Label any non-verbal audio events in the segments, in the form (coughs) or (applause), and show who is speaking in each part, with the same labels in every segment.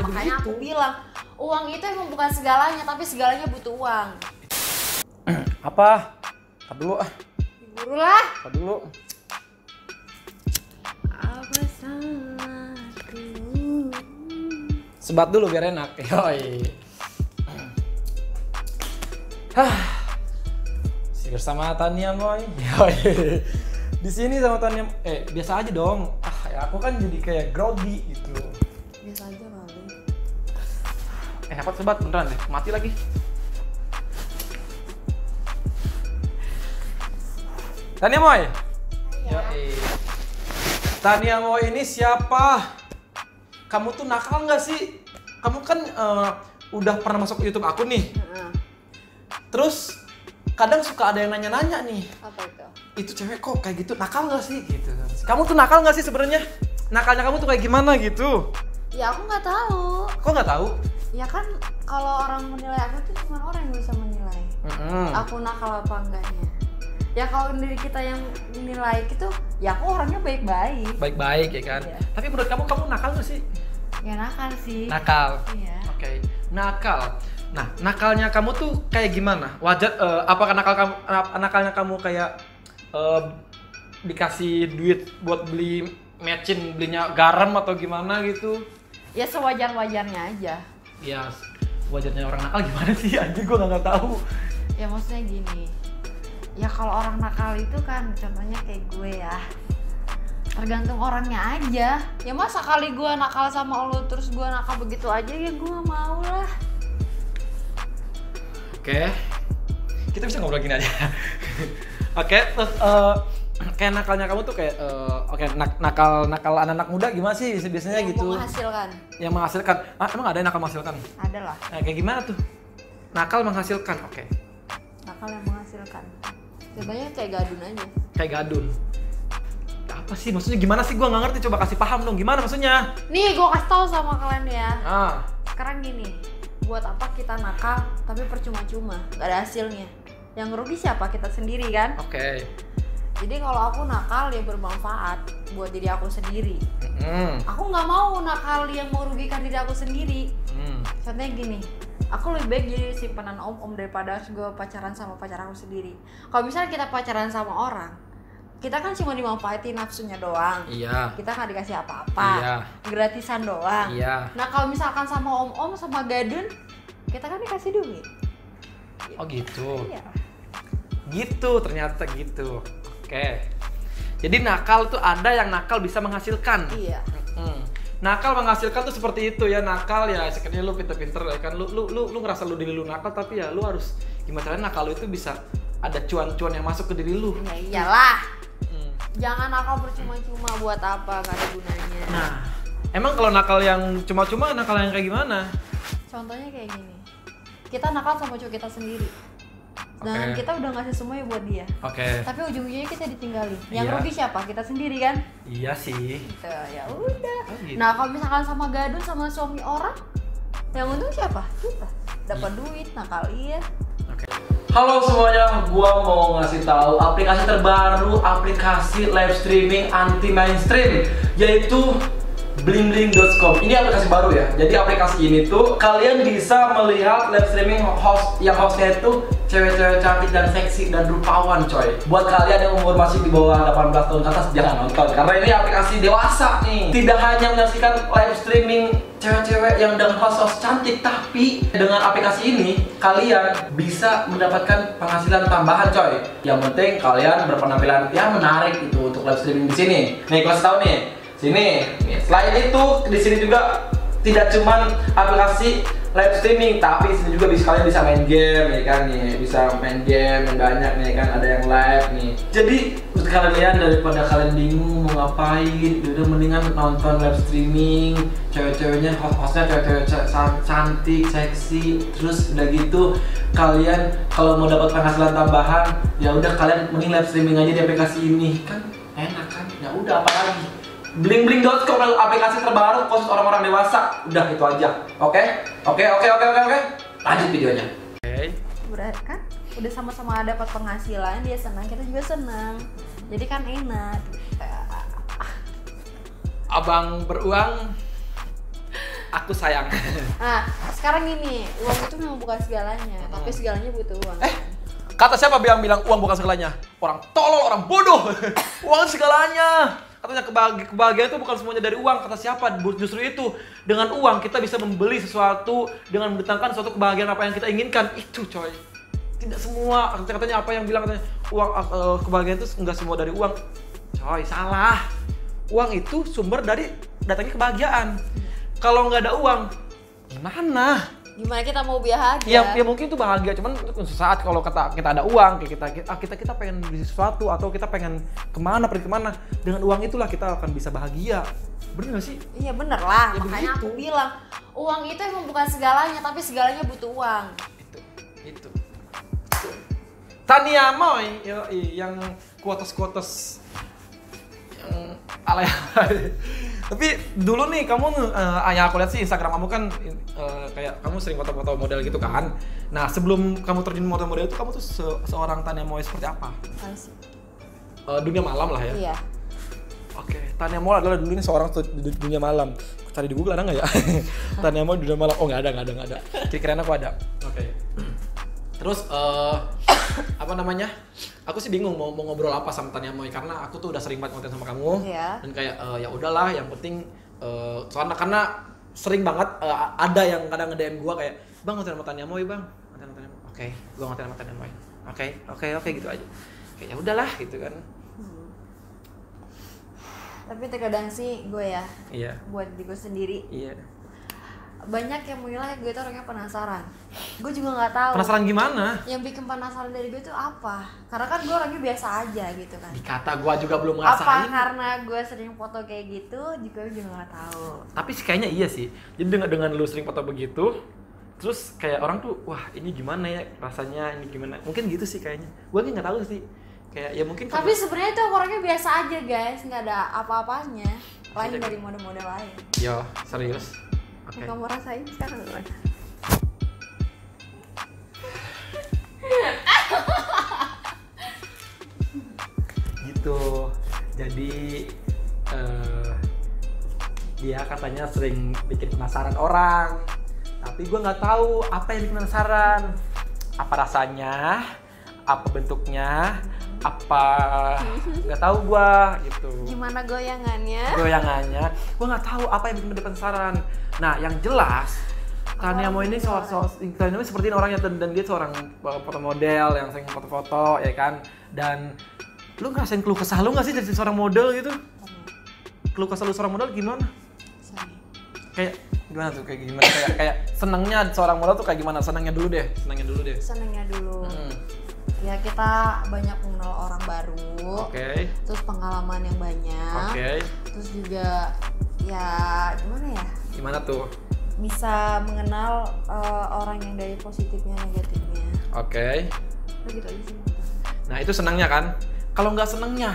Speaker 1: Ya
Speaker 2: makanya
Speaker 1: begitu.
Speaker 2: aku bilang uang itu emang bukan segalanya tapi segalanya butuh uang (clears throat)
Speaker 1: Apa? Tar dulu ah,
Speaker 2: guru lah
Speaker 1: tar dulu.
Speaker 2: apa salahku
Speaker 1: Sebat dulu biar enak. (laughs) Yoi. Hah. Si bersama Tania Moy. (laughs) Yoi. Di sini sama Tania eh biasa aja dong. Ah, ya aku kan jadi kayak grogi gitu.
Speaker 2: biasa aja
Speaker 1: Eh, dapat sebat beneran deh. Mati lagi. Tania Moy.
Speaker 2: ya
Speaker 1: Yoi. Tania Moy ini siapa? Kamu tuh nakal nggak sih? Kamu kan eh, udah pernah masuk YouTube aku nih. Terus kadang suka ada yang nanya-nanya nih.
Speaker 2: apa itu
Speaker 1: Itu cewek kok kayak gitu nakal nggak sih? Gitu. Kamu tuh nakal nggak sih sebenarnya? Nakalnya kamu tuh kayak gimana gitu?
Speaker 2: Ya aku nggak tahu
Speaker 1: Kok nggak tahu?
Speaker 2: ya kan kalau orang menilai aku tuh cuma orang yang bisa menilai
Speaker 1: Mm-mm.
Speaker 2: aku nakal apa enggaknya ya kalau diri kita yang menilai gitu ya aku orangnya baik-baik
Speaker 1: Baik-baik ya kan.
Speaker 2: Iya.
Speaker 1: Tapi menurut kamu kamu nakal nggak sih?
Speaker 2: ya nakal sih
Speaker 1: Nakal.
Speaker 2: iya
Speaker 1: Oke, nakal. Nah, nakalnya kamu tuh kayak gimana? Wajar, eh, apakah nakal kamu, na- nakalnya kamu kayak eh, dikasih duit buat beli mecin, belinya garam atau gimana gitu?
Speaker 2: Ya sewajar wajarnya aja
Speaker 1: Ya, wajarnya orang nakal gimana sih? Anjir, gue nggak tahu.
Speaker 2: ya maksudnya gini ya kalau orang nakal itu kan contohnya kayak gue ya tergantung orangnya aja ya masa kali gue nakal sama lo terus gue nakal begitu aja ya gue mau lah
Speaker 1: Oke, kita bisa ngobrol gini aja. (laughs) Oke, terus eh, kayak nakalnya kamu tuh kayak, eh, oke, nak- nakal nakal anak-anak muda gimana sih biasanya
Speaker 2: Yang
Speaker 1: gitu?
Speaker 2: menghasilkan
Speaker 1: Yang menghasilkan, ah, emang ada yang nakal menghasilkan?
Speaker 2: ada lah
Speaker 1: Nah, kayak gimana tuh? Nakal menghasilkan, oke.
Speaker 2: nakal yang menghasilkan contohnya kayak gadun aja
Speaker 1: Kayak gadun. Apa sih? Maksudnya gimana sih? Gua nggak ngerti. Coba kasih paham dong. Gimana maksudnya?
Speaker 2: nih gue kasih tahu sama kalian ya
Speaker 1: Ah,
Speaker 2: sekarang gini buat apa kita nakal tapi percuma-cuma gak ada hasilnya yang rugi siapa kita sendiri kan
Speaker 1: oke.
Speaker 2: Jadi kalau aku nakal ya bermanfaat buat diri aku sendiri
Speaker 1: Hmm.
Speaker 2: aku nggak mau nakal yang merugikan diri aku sendiri
Speaker 1: Hmm.
Speaker 2: contohnya gini aku lebih baik jadi simpanan om om daripada harus gue pacaran sama pacar aku sendiri kalau misalnya kita pacaran sama orang kita kan cuma dimanfaatin nafsunya doang
Speaker 1: Iya.
Speaker 2: kita nggak dikasih apa-apa
Speaker 1: Iya.
Speaker 2: gratisan doang
Speaker 1: Iya.
Speaker 2: nah kalau misalkan sama om om sama gadun kita kan dikasih duit
Speaker 1: Oh gitu.
Speaker 2: iya
Speaker 1: Gitu ternyata gitu. Oke. Jadi nakal tuh ada yang nakal bisa menghasilkan.
Speaker 2: iya
Speaker 1: Hmm. Nakal menghasilkan tuh seperti itu ya nakal ya sekiranya lu pinter-pinter kan lu lu lu lu ngerasa lu diri lu nakal tapi ya lu harus gimana caranya nakal lu itu bisa ada cuan-cuan yang masuk ke diri lu.
Speaker 2: ya iyalah
Speaker 1: Hmm.
Speaker 2: jangan nakal percuma-cuma buat apa gak ada gunanya
Speaker 1: Nah, emang kalau nakal yang cuma-cuma nakal yang kayak gimana?
Speaker 2: contohnya kayak gini kita nakal sama cowok kita sendiri dan kita udah ngasih semuanya buat dia
Speaker 1: Oke.
Speaker 2: tapi ujung-ujungnya kita ditinggalin yang
Speaker 1: Iya.
Speaker 2: rugi siapa kita sendiri kan
Speaker 1: Iya sih.
Speaker 2: gitu ya udah
Speaker 1: Oh, gitu.
Speaker 2: nah kalau misalkan sama gadun sama suami orang yang untung siapa kita dapat duit nakal iya
Speaker 1: Oke. Halo semuanya, gua mau ngasih tahu aplikasi terbaru, aplikasi live streaming anti mainstream yaitu blingbling.com. Ini aplikasi baru ya. Jadi aplikasi ini tuh kalian bisa melihat live streaming host yang hostnya itu cewek-cewek cantik dan seksi dan rupawan coy. Buat kalian yang umur masih di bawah 18 tahun ke atas jangan nonton karena ini aplikasi dewasa nih. Tidak hanya menyaksikan live streaming cewek-cewek yang dengan host-host cantik tapi dengan aplikasi ini kalian bisa mendapatkan penghasilan tambahan coy. Yang penting kalian berpenampilan yang menarik itu untuk live streaming di sini. Nih, kasih tahu nih. Sini. Selain itu di sini juga tidak cuman aplikasi live streaming tapi di sini juga bisa kalian bisa main game ya kan nih. Bisa main game banyak nih kan ada yang live nih. Jadi untuk kalian daripada kalian bingung mau ngapain udah mendingan nonton live streaming cewek-ceweknya host-hostnya cewek-cewek ca- ca- cantik seksi terus udah gitu kalian kalau mau dapat penghasilan tambahan ya udah kalian mending live streaming aja di aplikasi ini. Kan enak kan? Ya udah apa lagi Blingbling.com adalah aplikasi terbaru khusus orang-orang dewasa. Udah itu aja. Oke? Oke, oke, oke, oke, oke. Lanjut videonya. Oke.
Speaker 2: udah kan udah sama-sama dapat penghasilan dia senang kita juga senang jadi kan enak
Speaker 1: Abang beruang. aku sayang.
Speaker 2: Nah, sekarang gini, uang itu memang bukan segalanya, tapi segalanya butuh uang.
Speaker 1: Eh, kata siapa yang bilang uang bukan segalanya? Orang tolol, orang bodoh. (laughs) uang segalanya. Katanya kebahagiaan, kebahagiaan itu bukan semuanya dari uang. Kata siapa? Justru itu. Dengan uang kita bisa membeli sesuatu dengan mendatangkan suatu kebahagiaan apa yang kita inginkan. Itu coy. Tidak semua. Katanya apa yang bilang katanya uang eh, kebahagiaan itu enggak semua dari uang. Coy, salah. Uang itu sumber dari datangnya kebahagiaan. Kalau nggak ada uang, gimana?
Speaker 2: Gimana kita mau bahagia?
Speaker 1: Ya, ya mungkin itu bahagia, cuman untuk saat kalau kita kita ada uang, kayak kita kita kita, kita pengen beli sesuatu atau kita pengen ke mana pergi ke mana, dengan uang itulah kita akan bisa bahagia. Bener gak sih?
Speaker 2: Iya bener lah,
Speaker 1: Ya
Speaker 2: makanya
Speaker 1: begitu.
Speaker 2: aku bilang uang itu emang bukan segalanya, tapi segalanya butuh uang.
Speaker 1: Itu, itu. Tania Moy, yang kuotas-kuotas yang alay Tapi dulu nih kamu, eh, yang aku lihat sih Instagram kamu kan eh, kayak kamu sering foto-foto model gitu kan. Nah sebelum kamu terjun model model itu kamu tuh se- seorang Tania Moy seperti apa? Eh, dunia malam lah ya.
Speaker 2: Iya.
Speaker 1: Oke, Tania Mall adalah dulu nih seorang dunia malam. Cari di Google ada nggak ya? (laughs) Tania di dunia malam. Oh nggak ada, nggak ada, nggak ada. Kira-kira aku ada. Oke. Terus eh (coughs) apa namanya? Aku sih bingung mau, mau ngobrol apa sama Tania Moy karena aku tuh udah sering banget konten sama kamu.
Speaker 2: Iya.
Speaker 1: Dan kayak eh, ya udahlah, yang penting eh, soalnya karena sering banget eh, ada yang kadang nge-DM gua kayak, "Bang, konten sama Tania Moy, Bang." Konten sama Tania Moy. Oke, gua konten sama Tania Moy. Oke, oke, oke gitu aja. Kayak ya udahlah gitu kan.
Speaker 2: Hmm. Tapi terkadang sih gue ya,
Speaker 1: Iya.
Speaker 2: buat diri gue sendiri
Speaker 1: Iya.
Speaker 2: Banyak yang menilai gue tuh orangnya penasaran. Gue juga nggak tahu.
Speaker 1: Penasaran gimana?
Speaker 2: Yang bikin penasaran dari gue tuh apa? Karena kan gue orangnya biasa aja gitu kan.
Speaker 1: Dikata gua juga belum
Speaker 2: Apa
Speaker 1: ngerasain.
Speaker 2: karena gue sering foto kayak gitu? Juga gue juga nggak tahu.
Speaker 1: Tapi sih kayaknya iya sih. Jadi dengan dengan lu sering foto begitu, terus kayak orang tuh, wah ini gimana ya rasanya, ini gimana? Mungkin gitu sih kayaknya. Gua nggak tahu sih. Kayak ya mungkin
Speaker 2: Tapi sebenarnya tuh orangnya biasa aja guys, nggak ada apa-apanya. Lain dari model-model lain.
Speaker 1: Yo, serius. Oke.
Speaker 2: Yang kamu rasain sekarang gimana?
Speaker 1: Gitu. Jadi eh dia katanya sering bikin penasaran orang. Tapi gua nggak tahu apa yang bikin penasaran. Apa rasanya? Apa bentuknya? Apa (laughs) nggak tahu gua gitu.
Speaker 2: Gimana goyangannya?
Speaker 1: goyangannya gue nggak tahu apa yang bikin dia penasaran nah yang jelas Tania Mo ini seorang seorang Tania Mo seperti ini orangnya dan, dan dia seorang foto model yang sering foto-foto ya kan? Dan lu ngerasain keluh kesah lu nggak sih jadi seorang model gitu? Keluh kesah lu seorang model gimana? Kayak gimana tuh? Kayak gimana? Kayak kayak senangnya seorang model tuh kayak gimana? Senangnya dulu deh senangnya dulu deh.
Speaker 2: Senengnya dulu.
Speaker 1: Hmm,
Speaker 2: Ya kita banyak mengenal orang baru.
Speaker 1: oke
Speaker 2: Terus pengalaman yang banyak.
Speaker 1: oke
Speaker 2: Terus juga ya gimana ya?
Speaker 1: gimana tuh
Speaker 2: Bisa mengenal eh, orang yang dari positifnya negatifnya.
Speaker 1: oke
Speaker 2: Udah gitu aja sih.
Speaker 1: nah itu senangnya kan kalau nggak senangnya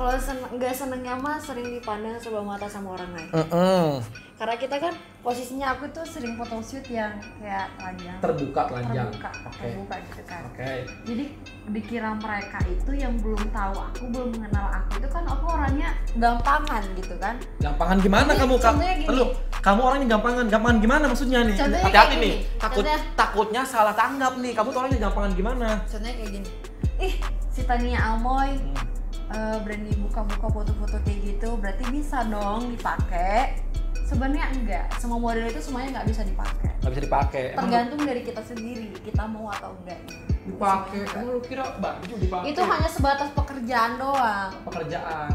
Speaker 2: Kalau sen nggak senengnya mah sering dipandang sebelah mata sama orang lain.
Speaker 1: Mm-mm.
Speaker 2: Karena kita kan posisinya aku tuh sering photoshoot yang kayak telanjang.
Speaker 1: terbuka telanjang.
Speaker 2: terbuka,
Speaker 1: Oke.
Speaker 2: terbuka gitu kan.
Speaker 1: Oke.
Speaker 2: Jadi dikira mereka itu yang belum tahu aku, belum mengenal aku itu kan aku orangnya gampangan gitu kan.
Speaker 1: Gampangan gimana
Speaker 2: Jadi,
Speaker 1: kamu?
Speaker 2: Contohnya gini.
Speaker 1: Kamu orangnya gampangan. Gampangan gimana maksudnya nih?
Speaker 2: Contohnya
Speaker 1: Hati-hati nih. Takut
Speaker 2: Contohnya-
Speaker 1: takutnya salah tanggap nih. Kamu tuh orangnya gampangan gimana?
Speaker 2: Contohnya kayak gini. Ih, si Tania Amoy
Speaker 1: Hmm.
Speaker 2: Eh, berani buka-buka foto-foto kayak gitu, berarti bisa dong dipakai. Sebenarnya enggak, semua model itu semuanya nggak bisa dipakai.
Speaker 1: Gak bisa dipakai.
Speaker 2: Tergantung dari kita sendiri, kita mau atau enggak.
Speaker 1: dipakai. Emang lu kira baju dipakai?
Speaker 2: Itu hanya sebatas pekerjaan doang.
Speaker 1: pekerjaan.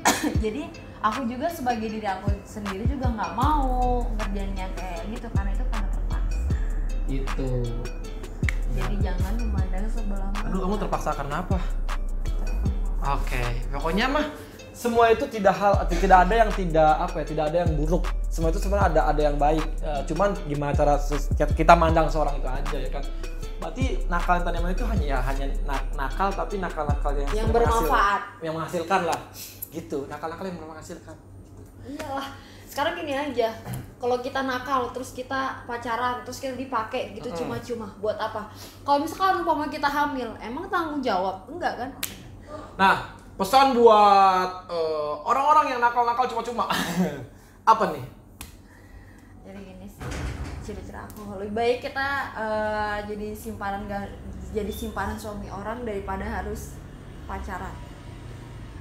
Speaker 1: (coughs)
Speaker 2: Jadi aku juga sebagai diri aku sendiri juga nggak mau ngerjain yang kayak gitu karena itu karena terpaksa.
Speaker 1: Itu.
Speaker 2: Jadi jangan memandang sebelah mata.
Speaker 1: Aduh, kamu terpaksa karena apa? Oke, pokoknya mah semua itu tidak hal tidak ada yang tidak apa ya tidak ada yang buruk semua itu sebenarnya ada ada yang baik Eh, cuman gimana cara kita mandang seorang itu aja ya kan berarti nakal yang tadi itu hanya ya hanya na- nakal tapi nakal nakal yang,
Speaker 2: Yang bermanfaat.
Speaker 1: yang menghasilkan lah gitu nakal nakal yang menghasilkan
Speaker 2: Iyalah. Sekarang gini aja. Kalau kita nakal terus kita pacaran terus kita dipakai gitu cuma-cuma buat apa? Kalau misalkan umpama kita hamil, emang tanggung jawab? Enggak kan?
Speaker 1: Nah pesan buat eh, orang-orang yang nakal nakal cuma cuma (laughs) apa nih
Speaker 2: ciri-ciri aku. Lebih baik kita eh, jadi simpanan jadi simpanan suami orang daripada harus pacaran.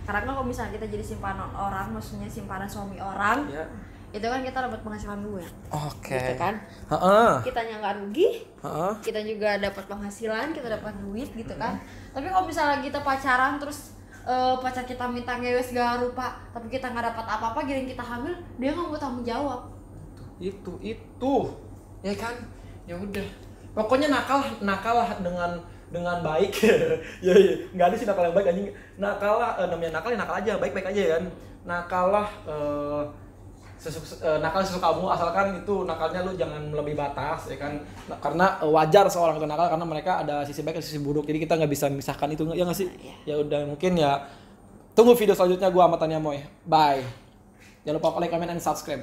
Speaker 2: Karena kan kalau misalnya kita jadi simpanan orang maksudnya simpanan suami orang
Speaker 1: Ya.
Speaker 2: Itu kan kita dapat penghasilan dua.
Speaker 1: Oke.
Speaker 2: gitu kan?
Speaker 1: Heeh.
Speaker 2: kitanya nggak rugi
Speaker 1: Heeh.
Speaker 2: kita juga dapat penghasilan kita dapat duit gitu kan? Tapi kalau misalnya kita pacaran terus eh, pacar kita minta ngewe segala rupa tapi kita nggak dapat apa-apa giliran kita hamil dia nggak mau tanggung jawab.
Speaker 1: Itu itu. Ya kan? Ya udah. Pokoknya nakal nakal lah dengan dengan baik. (laughs) Ya ya. Nggak ada sih nakal yang baik anjing. Nakal lah eh, namanya nakal ya nakal aja baik baik aja ya kan? Nakal lah eh, sesuk- eh, nakal sesuka kamu asalkan itu nakalnya lu jangan melebihi batas ya kan? Nah, karena eh, wajar seorang itu nakal karena mereka ada sisi baik dan sisi buruk. Jadi kita nggak bisa memisahkan itu ya nggak sih?
Speaker 2: Iya.
Speaker 1: ya udah mungkin ya. Tunggu video selanjutnya gua sama Tania Moy. Bye. Jangan lupa like comment and subscribe